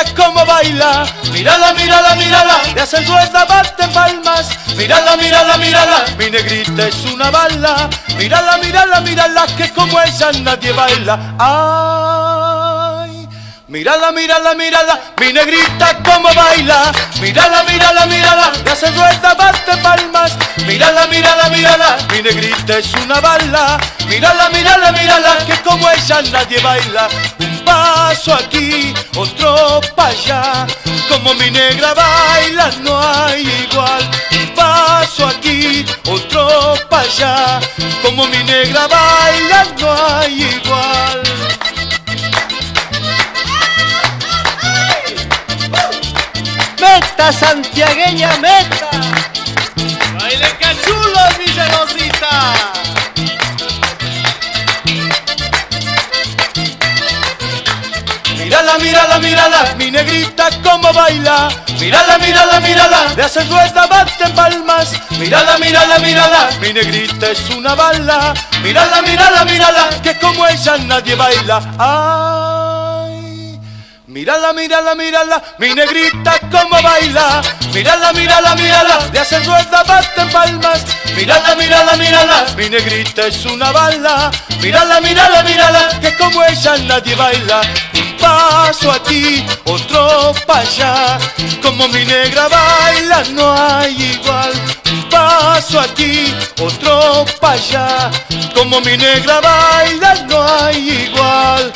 negrita como baila. Mírala, mírala, mírala, le hacen rueda, bate palmas. Mírala, mírala, mírala, mi negrita es una bala. Mírala, mírala, mírala, que como ella nadie baila. Ay, mírala, mírala, mírala, mi negrita como baila. Mírala, mírala, mírala, le hacen rueda, bate palmas. Mírala, mírala, mírala, mi negrita es una bala. Mírala, mírala, mírala, que como ella nadie baila. Paso aquí, otro para allá. Como mi negra baila, no hay igual. Un paso aquí, otro para allá. Como mi negra baila, no hay igual. Meta santiagueña, meta. ¡Baile cachulo, Rosita! Mírala, mírala, mi negrita como baila. Mírala, mírala, mírala, le hacen rueda, baten palmas. Mírala, mírala, mírala, mi negrita es una bala. Mírala, mírala, mírala, que como ella nadie baila. Ay, mírala, mírala, mírala, mi negrita como baila. Mírala, mírala, mírala, le hacen rueda, baten palmas. Mírala, mírala, mírala, mi negrita es una bala. Mírala, mírala, mírala, que como ella nadie baila. Paso aquí, otro para allá. Como mi negra baila, no hay igual. Paso aquí, otro para allá. Como mi negra baila, no hay igual.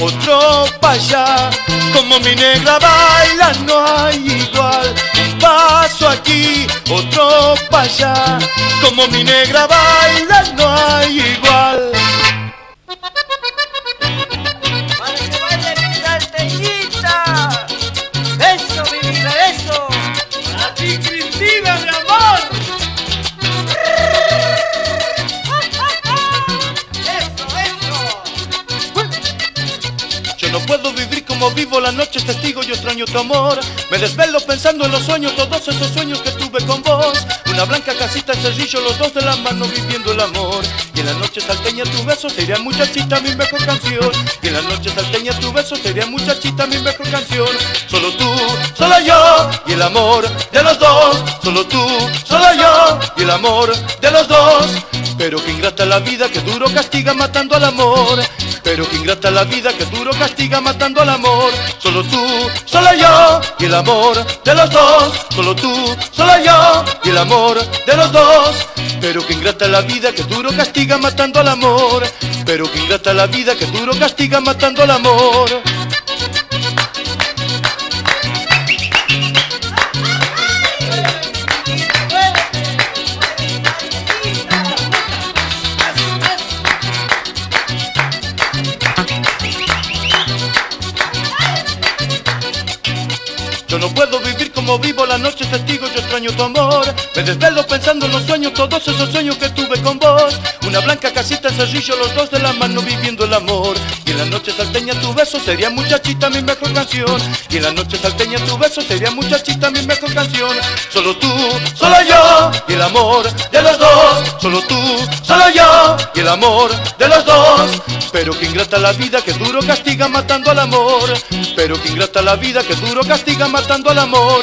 Otro para allá. Como mi negra baila, no hay igual. Un paso aquí, otro para allá. Como mi negra baila, no hay igual. No puedo vivir como vivo, la noche es testigo, yo extraño tu amor. Me desvelo pensando en los sueños, todos esos sueños que tuve con vos. Una blanca casita en cerrillo, los dos de la mano viviendo el amor. Y en la noche salteña tu beso sería muchachita mi mejor canción. Y en la noche salteña tu beso sería muchachita mi mejor canción. Solo tú, solo yo y el amor de los dos. Solo tú, solo yo y el amor de los dos. Pero que ingrata la vida que duro castiga matando al amor. Pero que ingrata la vida que duro castiga matando al amor. Solo tú, solo yo y el amor de los dos. Solo tú, solo yo y el amor de los dos. Pero que ingrata la vida que duro castiga matando al amor. Pero que ingrata la vida que duro castiga matando al amor. Yo no puedo vivir como vivo, la noche es testigo, yo tu amor. Me desvelo pensando en los sueños, todos esos sueños que tuve con vos. Una blanca casita en cerrillo, los dos de la mano viviendo el amor. Y en la noche salteña tu beso sería muchachita mi mejor canción. Y en la noche salteña tu beso sería muchachita mi mejor canción. Solo tú, solo yo y el amor de los dos. Solo tú, solo yo y el amor de los dos. Pero que ingrata la vida que duro castiga matando al amor. Pero que ingrata la vida que duro castiga matando al amor.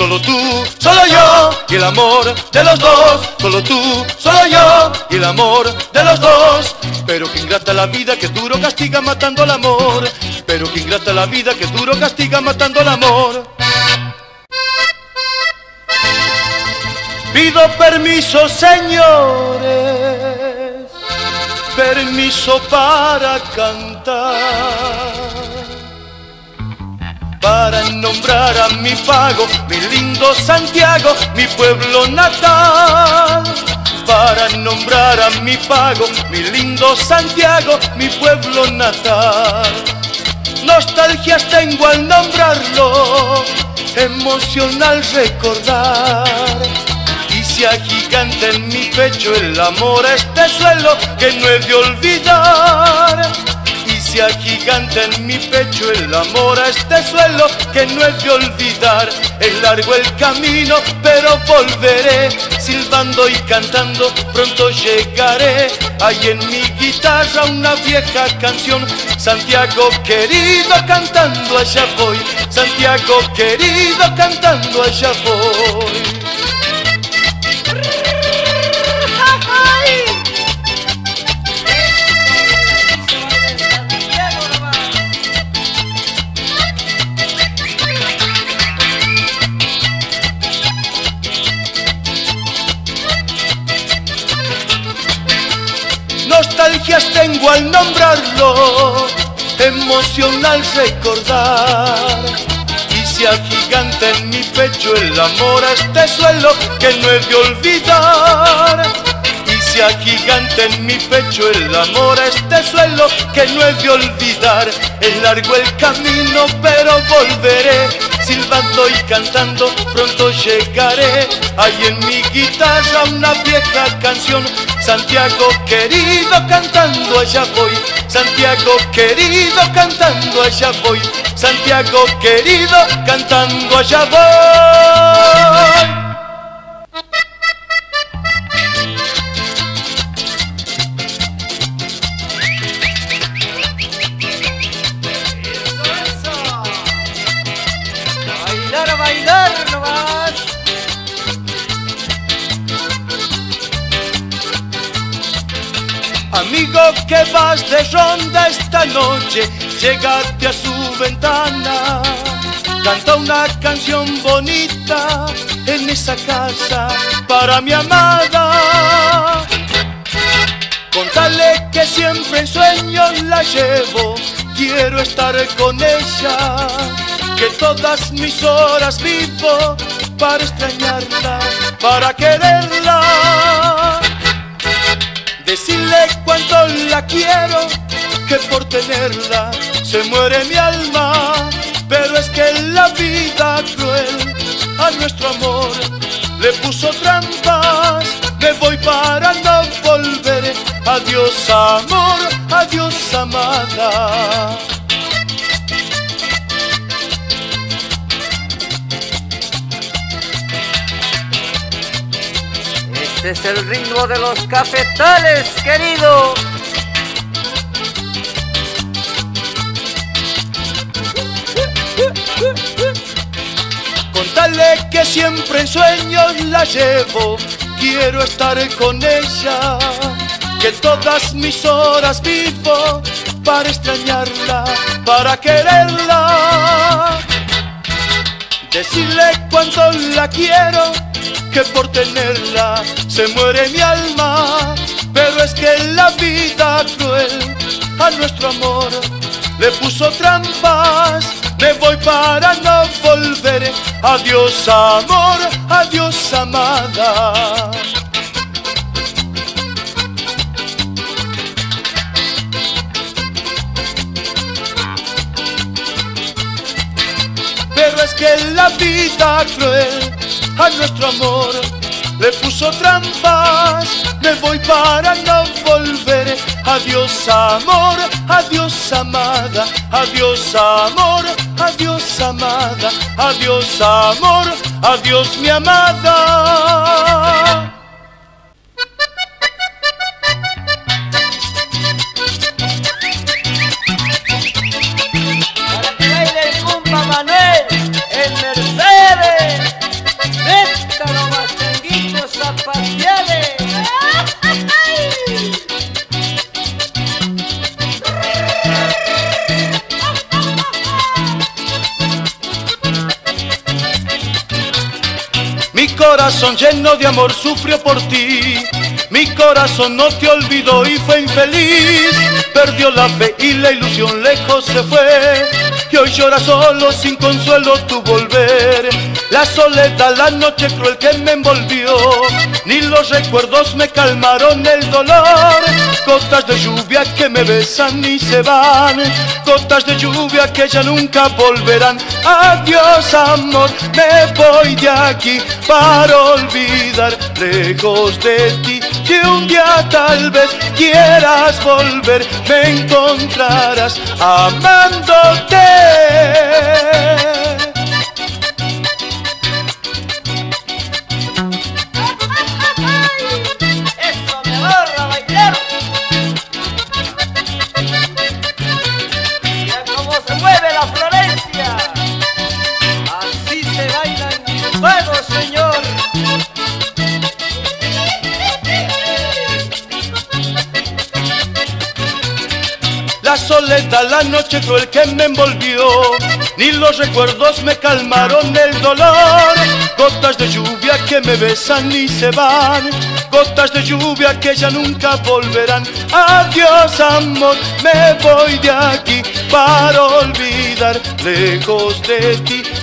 Solo tú, solo yo y el amor de los dos. Solo tú, solo yo y el amor de los dos. Pero que ingrata la vida que duro castiga matando al amor. Pero que ingrata la vida que duro castiga matando al amor. Pido permiso, señores, permiso para cantar para nombrar a mi pago, mi lindo Santiago, mi pueblo natal. Para nombrar a mi pago, mi lindo Santiago, mi pueblo natal. Nostalgias tengo al nombrarlo, emocional recordar. Y se agiganta en mi pecho el amor a este suelo que no he de olvidar se agiganta en mi pecho el amor a este suelo que no es de olvidar. Es largo el camino, pero volveré, silbando y cantando, pronto llegaré. Hay en mi guitarra una vieja canción, Santiago querido cantando allá voy, Santiago querido cantando allá voy. Nostalgias tengo al nombrarlo, emocional recordar. Y se agiganta en mi pecho el amor a este suelo que no he de olvidar. Se agiganta en mi pecho el amor a este suelo que no he de olvidar. Es largo el camino, pero volveré silbando y cantando, pronto llegaré. Hay en mi guitarra una vieja canción, Santiago querido cantando allá voy, Santiago querido cantando allá voy, Santiago querido cantando allá voy. Amigo que vas de ronda esta noche, llegate a su ventana. Canta una canción bonita en esa casa para mi amada. Contale que siempre en sueños la llevo, quiero estar con ella. Que todas mis horas vivo para extrañarla, para quererla Decirle cuánto la quiero, que por tenerla se muere mi alma. Pero es que la vida cruel a nuestro amor le puso trampas. Me voy para no volver. Adiós amor, adiós amada. Es el ritmo de los cafetales, querido. Contale que siempre en sueños la llevo, quiero estar con ella, que todas mis horas vivo para extrañarla, para quererla. Decirle cuánto la quiero que por tenerla se muere mi alma, pero es que la vida cruel a nuestro amor le puso trampas. Me voy para no volver. Adiós amor, adiós amada. Pero es que la vida cruel a nuestro amor le puso trampas. Me voy para no volver. Adiós amor, adiós amada, adiós amor, adiós amada, adiós amor, adiós mi amada. Corazón lleno de amor sufrió por ti. Mi corazón no te olvidó y fue infeliz. Perdió la fe y la ilusión lejos se fue. Y hoy llora solo sin consuelo tu volver. La soledad, la noche cruel que me envolvió, ni los recuerdos me calmaron el dolor. Gotas de lluvia que me besan y se van, gotas de lluvia que ya nunca volverán. Adiós amor, me voy de aquí para olvidar lejos de ti. Que un día tal vez quieras volver, me encontrarás amándote. La soledad, la noche cruel que me envolvió, ni los recuerdos me calmaron el dolor. Gotas de lluvia que me besan y se van, gotas de lluvia que ya nunca volverán. Adiós amor, me voy de aquí para olvidar lejos de ti.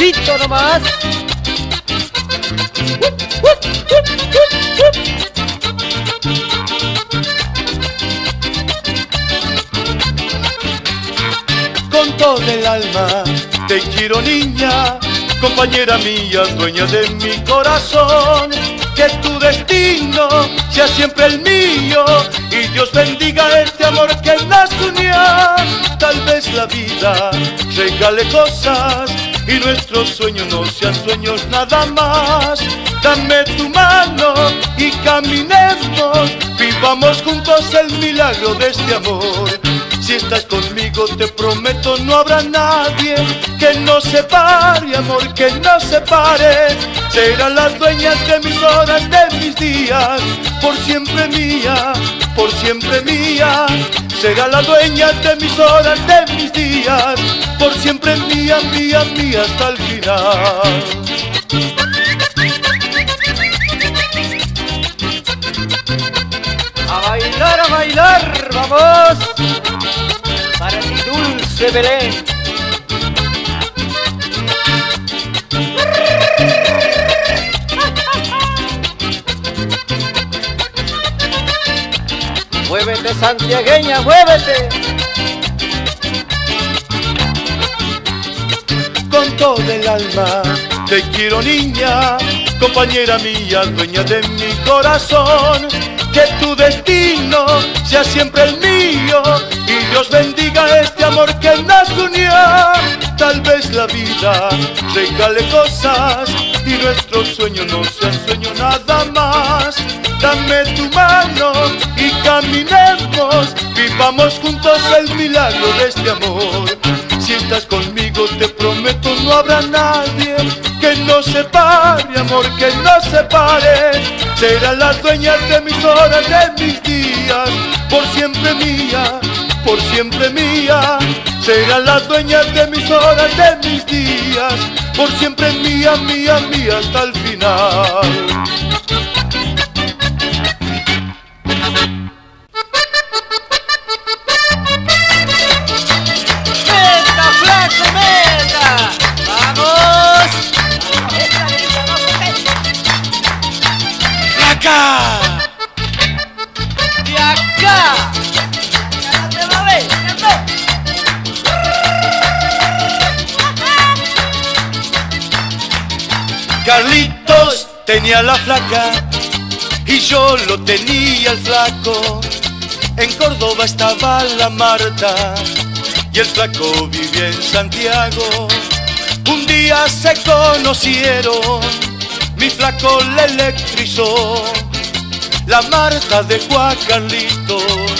suavecito nomás. con todo el alma. Te quiero niña, compañera mía, dueña de mi corazón. Que tu destino sea siempre el mío y Dios bendiga este amor que nos unió. Tal vez la vida regale cosas y nuestros sueños no sean sueños nada más. Dame tu mano y caminemos, vivamos juntos el milagro de este amor. Si estás conmigo te prometo no habrá nadie que nos separe, amor, que nos separe. Será la dueña de mis horas, de mis días, por siempre mía, por siempre mía. Será la dueña de mis horas, de mis días, por siempre mía, mía, mía hasta el final. Bailar, a bailar, vamos. Para ti, dulce Belén. Muévete, santiagueña, muévete. con todo el alma. Te quiero niña, compañera mía, dueña de mi corazón. Que tu destino sea siempre el mío y Dios bendiga este amor que nos unió. Tal vez la vida regale cosas y nuestro sueño no sea sueño nada más. Dame tu mano y caminemos, vivamos juntos el milagro de este amor. Si estás conmigo te prometo no habrá nadie que nos separe, amor, que nos separe. Será la dueña de mis horas, de mis días, por siempre mía, por siempre mía. Será la dueña de mis horas, de mis días, por siempre mía, mía, mía hasta el final. Tenía la flaca y yo lo tenía el flaco. En Córdoba estaba la Marta y el flaco vivía en Santiago. Un día se conocieron, mi flaco le electrizó. La Marta dejó a Carlitos,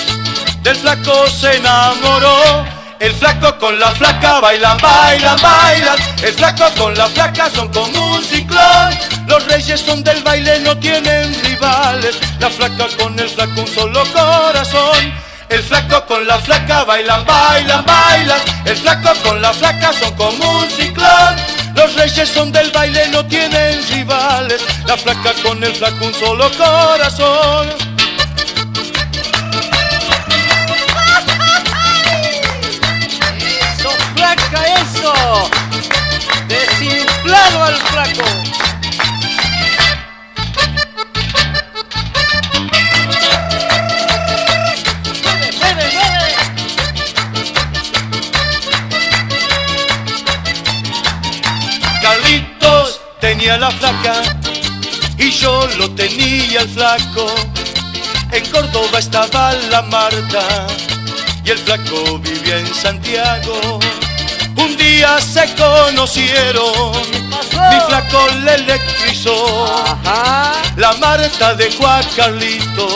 del flaco se enamoró. El flaco con la flaca bailan, bailan, bailan. El flaco con la flaca son como un ciclón. Los reyes son del baile, no tienen rivales. La flaca con el flaco un solo corazón. El flaco con la flaca bailan, bailan, bailan. El flaco con la flaca son como un ciclón. Los reyes son del baile, no tienen rivales. La flaca con el flaco un solo corazón. ¡Eso, flaca, eso! ¡Desinflado al flaco! Tenía la flaca y yo lo tenía el flaco. En Córdoba estaba la Marta y el flaco vivía en Santiago. Un día se conocieron, mi flaco le electrizó. Ajá. La Marta dejó a Carlitos,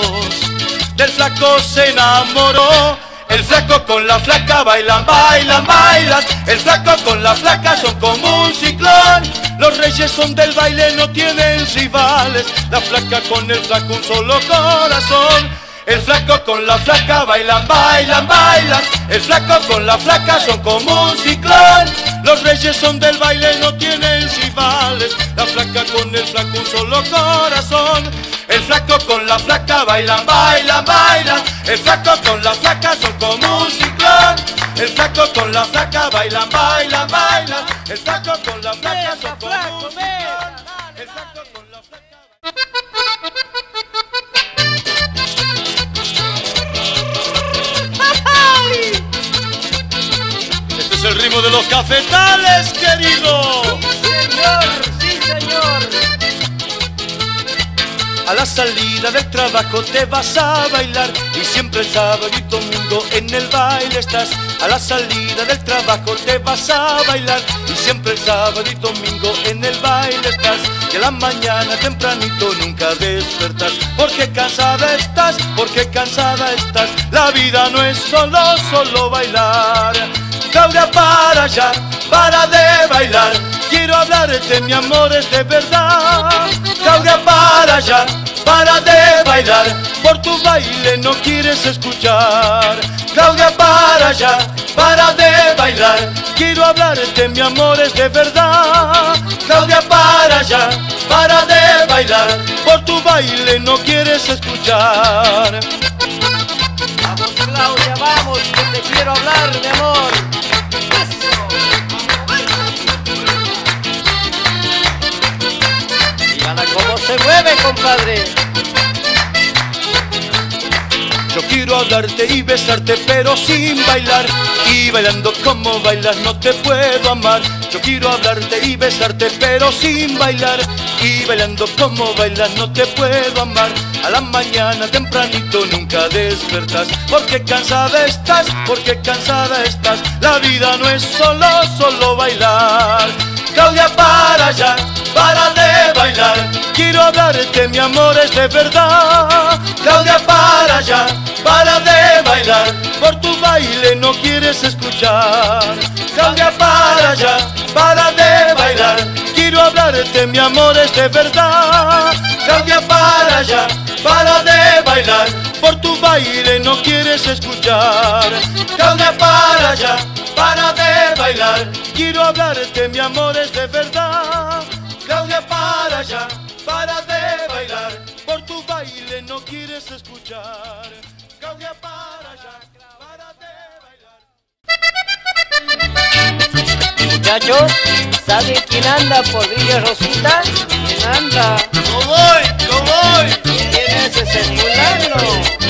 del flaco se enamoró. El flaco con la flaca bailan, bailan, bailan. El flaco con la flaca son como un ciclón. Los reyes son del baile, no tienen rivales. La flaca con el flaco un solo corazón. El flaco con la flaca bailan, bailan, bailan. El flaco con la flaca son como un ciclón. Los reyes son del baile, no tienen rivales. La flaca con el flaco un solo corazón. El flaco con la flaca bailan, bailan, bailan. El flaco con la flaca son como un ciclón. El flaco con la flaca bailan, bailan, bailan. El flaco con la flaca son como un ciclón. El flaco con la flaca De los cafetales, querido. Señor, sí, señor. A la salida del trabajo te vas a bailar y siempre el sábado y domingo en el baile estás. A la salida del trabajo te vas a bailar y siempre el sábado y domingo en el baile estás. Que la mañana tempranito nunca despertas porque cansada estás, porque cansada estás. La vida no es solo, solo bailar. Claudia, para allá, para de bailar. Quiero hablarte, mi amor, es de verdad. Claudia, para allá, para de bailar. Por tu baile no quieres escuchar. Claudia, para allá, para de bailar. Quiero hablarte, mi amor, es de verdad. Claudia, para allá, para de bailar. Por tu baile no quieres escuchar. Claudia, vamos, que te quiero hablar, mi amor. Cómo se mueve, compadre. Yo quiero hablarte y besarte pero sin bailar. Y bailando como bailas no te puedo amar. Yo quiero hablarte y besarte pero sin bailar. Y bailando como bailas no te puedo amar. A la mañana tempranito nunca despertas. Porque cansada estás, porque cansada estás. La vida no es solo, solo bailar. Claudia para allá, para de bailar. Quiero hablarte mi amor es de verdad. Claudia para allá, para de bailar. Por tu baile no quieres escuchar. Claudia para allá, para de bailar. Quiero hablarte mi amor es de verdad. Claudia para allá, para de bailar. Por tu baile no quieres escuchar. Claudia para allá, para de bailar. Quiero hablarte mi amor es de verdad escuchar Claudia para allá, para de bailar Muchachos, ¿saben quién anda por Villa Rosita? ¿Quién anda? ¡No voy! ¡No voy! ¿Quién es ese fulano?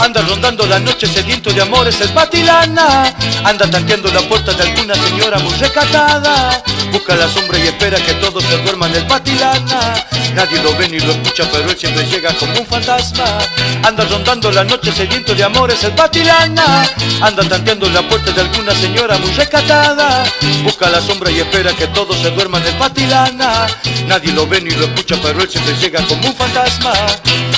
Anda rondando la noche sediento de amores el patilana. Anda tanteando la puerta de alguna señora muy recatada Busca la sombra y espera que todos se duerman el patilana. Nadie lo ve ni lo escucha pero él siempre llega como un fantasma. Anda rondando la noche sediento de amores el patilana. Anda tanteando la puerta de alguna señora muy recatada Busca la sombra y espera que todos se duerman el patilana. Nadie lo ve ni lo escucha pero él siempre llega como un fantasma.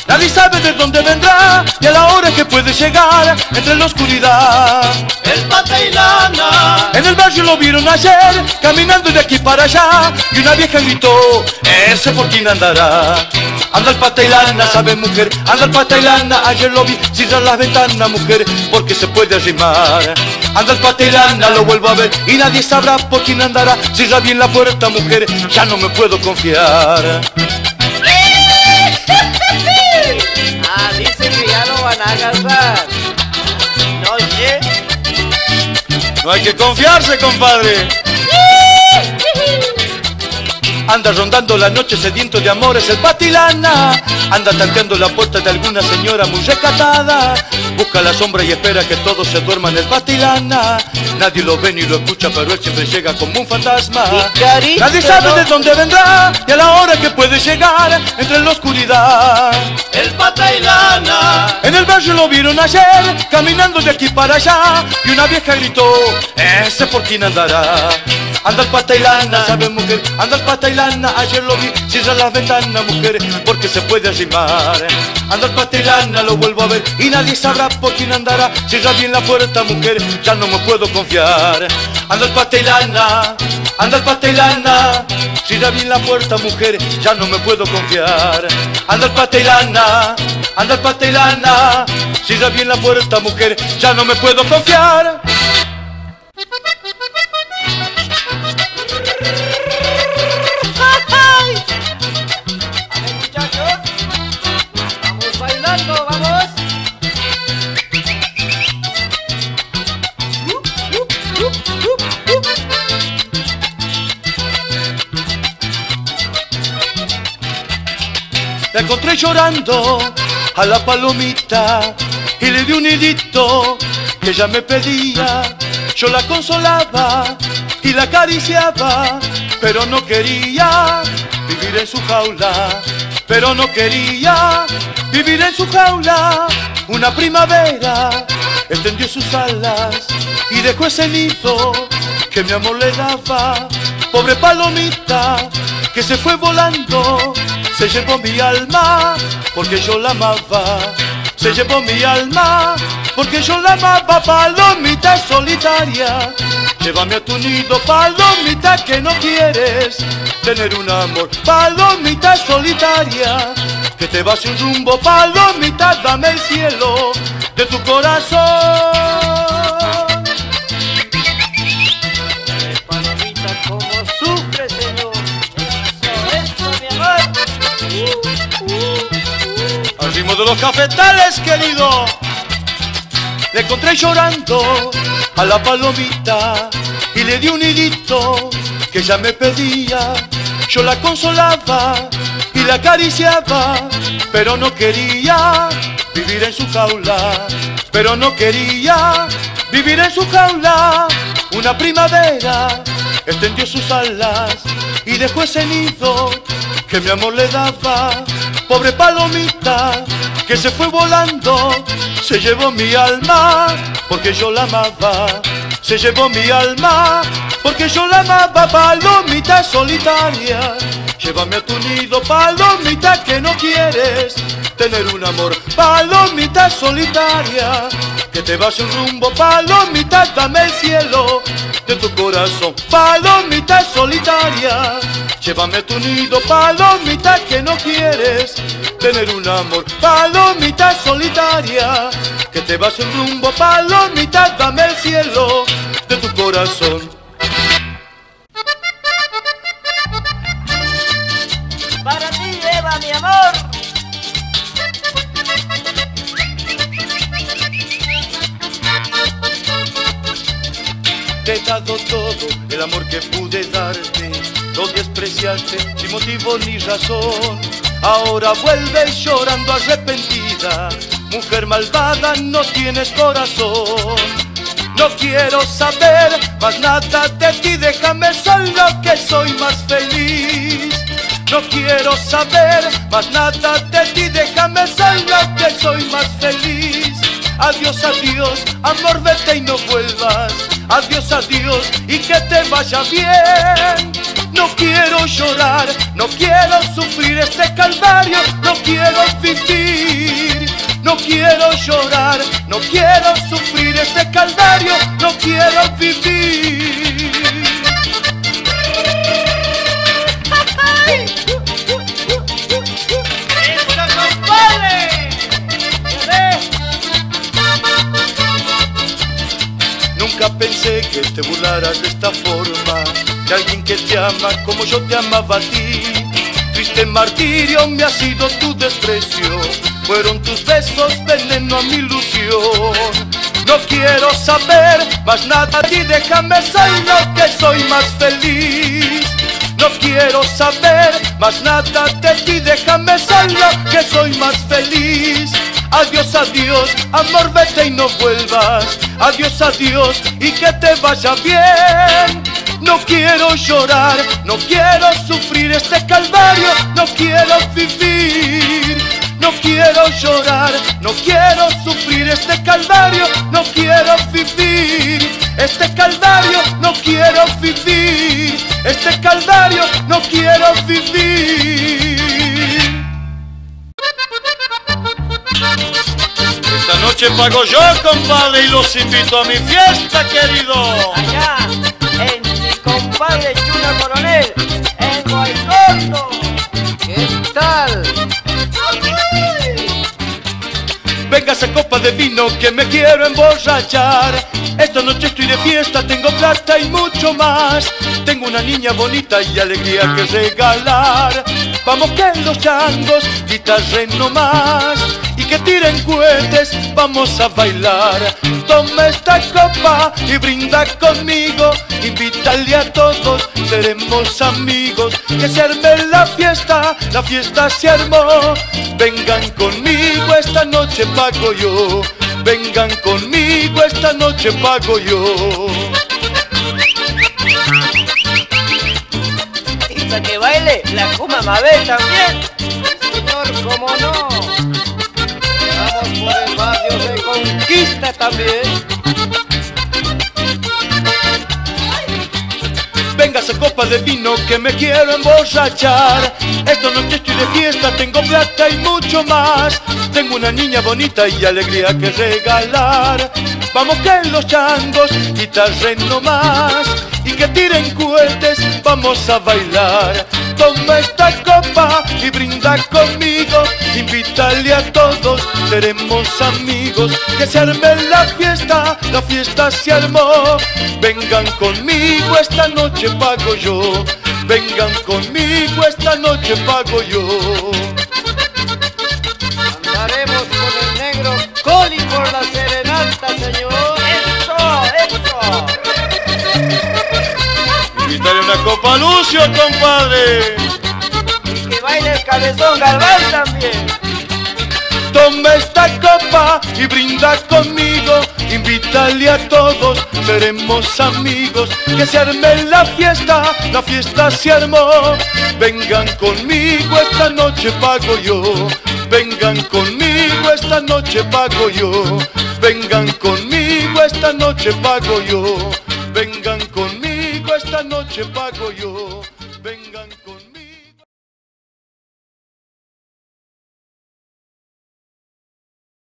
Nadie sabe de dónde vendrá y a la hora que puede llegar entre la oscuridad. El pata y lana. En el barrio lo vieron ayer, caminando de aquí para allá, y una vieja gritó, ese por quién andará. Anda el pata y lana, sabe mujer, anda el pata y lana, ayer lo vi, cierra las ventanas mujer, porque se puede arrimar. Anda el pata y lana, lo vuelvo a ver, y nadie sabrá por quién andará, cierra bien la puerta mujer, ya no me puedo confiar. Ah, dicen que ya lo van a agarrar. No sé. No hay que confiarse, compadre. Anda rondando la noche sediento de amores el patilana. Anda tanteando la puerta de alguna señora muy recatada Busca la sombra y espera que todos se duerman el patilana. Nadie lo ve ni lo escucha pero él siempre llega como un fantasma. Nadie sabe de dónde vendrá y a la hora que puede llegar entre la oscuridad. El pata y lana. en el barrio lo vieron ayer, caminando de aquí para allá, y una vieja gritó, ese por quién andará. Anda el pata y lana, sabe mujer, anda y lana, ayer lo vi, cierra las ventanas mujer, porque se puede arrimar. Anda y lana, lo vuelvo a ver, y nadie sabrá por quién andará, cierra bien la puerta mujer, ya no me puedo confiar. Anda y lana, anda y lana, cierra bien la puerta mujer, ya no me puedo confiar. Anda y lana, anda y lana, cierra bien la puerta mujer, ya no me puedo confiar. Llorando a la palomita y le di un nidito que ella me pedía. Yo la consolaba y la acariciaba, pero no quería vivir en su jaula. Pero no quería vivir en su jaula. Una primavera extendió sus alas y dejó ese nido que mi amor le daba. Pobre palomita que se fue volando, se llevó mi alma porque yo la amaba. Se llevó mi alma porque yo la amaba, palomita solitaria. Llévame a tu nido, palomita que no quieres tener un amor, palomita solitaria. Que te vas sin rumbo, palomita, dame el cielo de tu corazón. Ritmo de los cafetales, querido. Le encontré llorando a la palomita y le di un nidito que ella me pedía. Yo la consolaba y la acariciaba, pero no quería vivir en su jaula. Pero no quería vivir en su jaula. Una primavera extendió sus alas y dejó ese nido que mi amor le daba. Pobre palomita que se fue volando, se llevó mi alma porque yo la amaba. Se llevó mi alma porque yo la amaba, palomita solitaria. Llévame a tu nido, palomita que no quieres tener un amor, palomita solitaria. Que te vas sin rumbo, palomita, dame el cielo de tu corazón, palomita solitaria. Llévame a tu nido, palomita que no quieres tener un amor, palomita solitaria. Que te vas sin rumbo, palomita, dame el cielo de tu corazón. Para ti, Eva, mi amor. Dado todo el amor que pude darte, lo despreciaste sin motivo ni razón. Ahora vuelves llorando arrepentida, mujer. malvada, no tienes corazón. No quiero saber más nada de ti, déjame solo que soy más feliz. No quiero saber más nada de ti, déjame solo que soy más feliz. Adiós, adiós, amor, vete y no vuelvas. Adiós, adiós y que te vaya bien. No quiero llorar, no quiero sufrir este calvario, no quiero vivir. No quiero llorar, no quiero sufrir este calvario, no quiero vivir. Te burlaras de esta forma De alguien que te ama como yo te amaba a ti. Triste martirio me ha sido tu desprecio Fueron tus besos veneno a mi ilusión. No quiero saber más nada de ti Déjame solo que soy más feliz. No quiero saber más nada de ti, déjame solo que soy más feliz. Adiós, adiós, amor, vete y no vuelvas. Adiós, adiós y que te vaya bien. No quiero llorar, no quiero sufrir este calvario, no quiero vivir. No quiero llorar, no quiero sufrir este calvario, no quiero vivir. Este calvario no quiero vivir. Este calvario no quiero vivir. Noche pago yo, compadre, y los invito a mi fiesta, querido. Allá, en mi compadre Chuna Coronel, en Guaycorto. ¿Qué tal? Venga esa copa de vino que me quiero emborrachar. Esta noche estoy de fiesta, tengo plata y mucho más. Tengo una niña bonita y alegría que regalar. Vamos que los changos guitarren nomás y que tiren cohetes, vamos a bailar. Toma esta copa y brinda conmigo. Invítale a todos, seremos amigos. Que se arme la fiesta, la fiesta se armó. Vengan conmigo, esta noche pago yo. Vengan conmigo, esta noche pago yo. Para que baile la Kuma Mabel también. Señor, cómo no. Vamos por el barrio de Conquista también. Venga esa copa de vino que me quiero emborrachar. Esta noche estoy de fiesta, tengo plata y mucho más. Tengo una niña bonita y alegría que regalar. Vamos que los changos guitarren nomás y que tiren cohetes, vamos a bailar. Toma esta copa y brinda conmigo. Invítale a todos, seremos amigos. Que se arme la fiesta, la fiesta se armó. Vengan conmigo, esta noche pago yo. Vengan conmigo, esta noche pago yo. Andaremos con el negro Coli por la serenata, señor. Una copa Lucio, compadre. Y que baile el cabezón Galván también. Toma esta copa y brinda conmigo. Invítale a todos, seremos amigos. Que se arme la fiesta, la fiesta se armó. Vengan conmigo, esta noche pago yo. Vengan conmigo, esta noche pago yo. Vengan conmigo, esta noche pago yo. Vengan conmigo, esta noche pago yo.